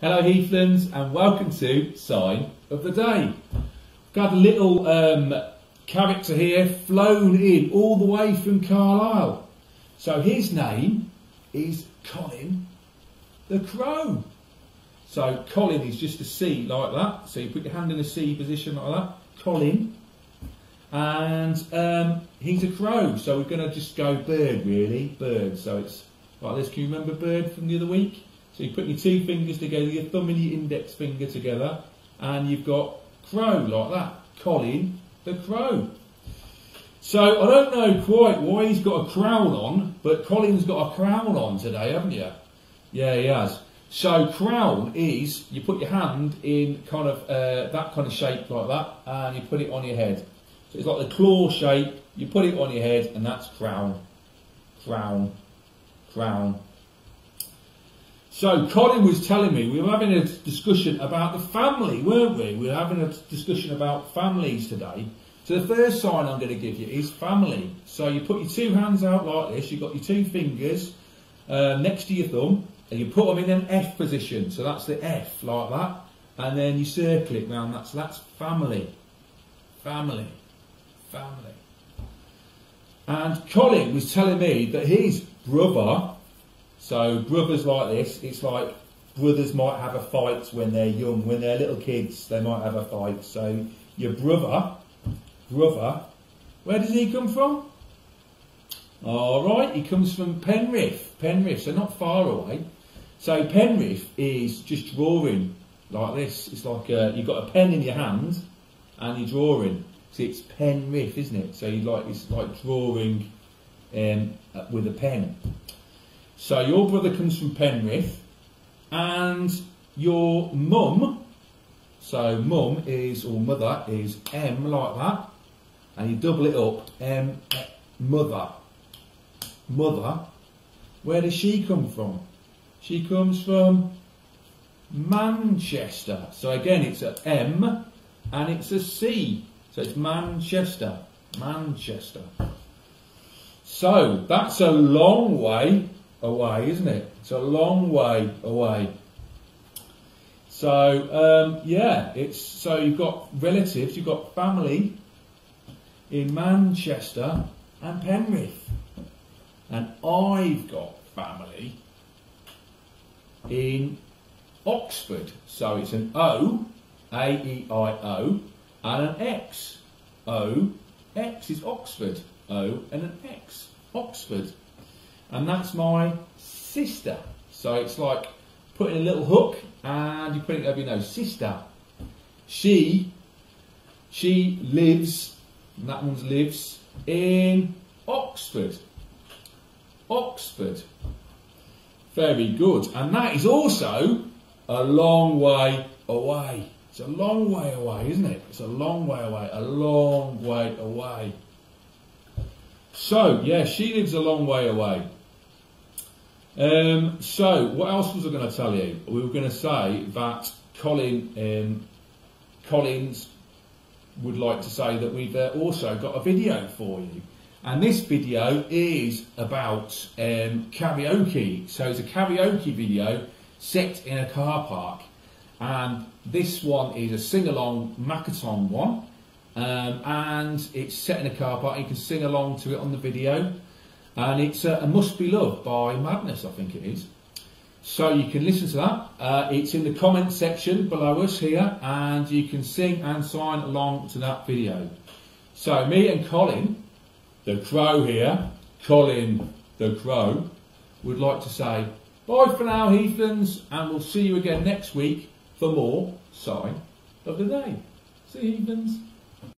Hello Heathlands and welcome to Sign of the Day. Got a little um, character here flown in all the way from Carlisle. So his name is Colin the Crow. So Colin is just a C like that. So you put your hand in a C position like that. Colin. And um, he's a crow. So we're going to just go bird really. Bird. So it's like this. Can you remember bird from the other week? So you put your two fingers together, your thumb and your index finger together, and you've got crow like that. Colin the crow. So I don't know quite why he's got a crown on, but Colin's got a crown on today, haven't you? Yeah, he has. So crown is you put your hand in kind of uh, that kind of shape like that, and you put it on your head. So it's like the claw shape. You put it on your head, and that's crown, crown, crown. So Colin was telling me we were having a discussion about the family, weren't we? We were having a discussion about families today. So the first sign I'm going to give you is family. So you put your two hands out like this. You've got your two fingers uh, next to your thumb, and you put them in an F position. So that's the F like that, and then you circle it round. That's that's family, family, family. And Colin was telling me that his brother so brothers like this, it's like brothers might have a fight when they're young, when they're little kids, they might have a fight. So your brother, brother, where does he come from? All right, he comes from Penrith, Penrith, so not far away. So Penrith is just drawing like this. It's like uh, you've got a pen in your hand and you're drawing. See, it's Penrith, isn't it? So you like it's like drawing um, with a pen. So your brother comes from Penrith, and your mum, so mum is, or mother is M like that, and you double it up, M, eh, mother. Mother, where does she come from? She comes from Manchester. So again, it's a M and it's a C. So it's Manchester, Manchester. So that's a long way away, isn't it? It's a long way away. So um, yeah, it's so you've got relatives, you've got family in Manchester and Penrith, and I've got family in Oxford. So it's an O, A E I O, and an X. O, X is Oxford. O and an X, Oxford and that's my sister. So it's like putting a little hook and you put it over your nose. Sister. She, she lives, that one lives in Oxford. Oxford. Very good. And that is also a long way away. It's a long way away, isn't it? It's a long way away. A long way away. So, yeah, she lives a long way away. Um, so, what else was I going to tell you? We were going to say that Colin um, Collins would like to say that we've uh, also got a video for you. And this video is about um, karaoke. So it's a karaoke video set in a car park. And this one is a sing-along Makaton one. Um, and it's set in a car park. You can sing along to it on the video and it's uh, a Must Be Love by Madness, I think it is. So you can listen to that. Uh, it's in the comment section below us here, and you can sing and sign along to that video. So me and Colin, the crow here, Colin the crow, would like to say bye for now, heathens, and we'll see you again next week for more sign of the day. See you, Heathlands.